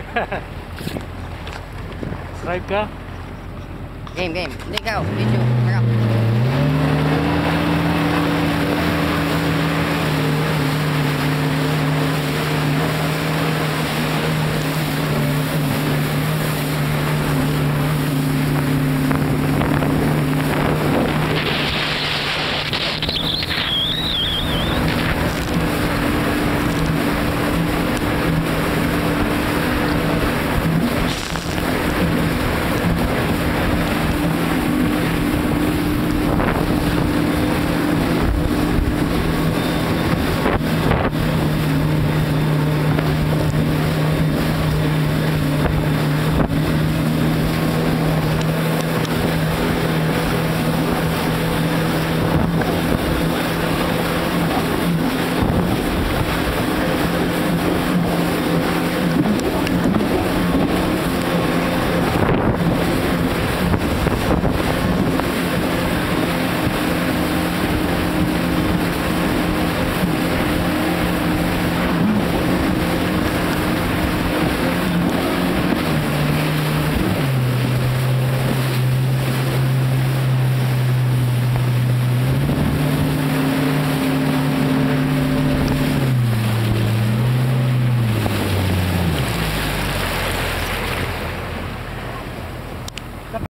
Subscribe ka? Game, game. Hindi ka. video.